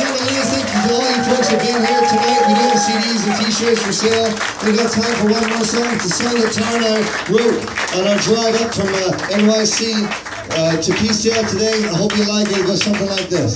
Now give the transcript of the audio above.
Thank you to all you folks who have here tonight. We do have CDs and t-shirts for sale. We've got time for one more song. It's a song that Tom and I wrote on our drive up from uh, NYC uh, to Peace Dale today. I hope you like it. It goes something like this.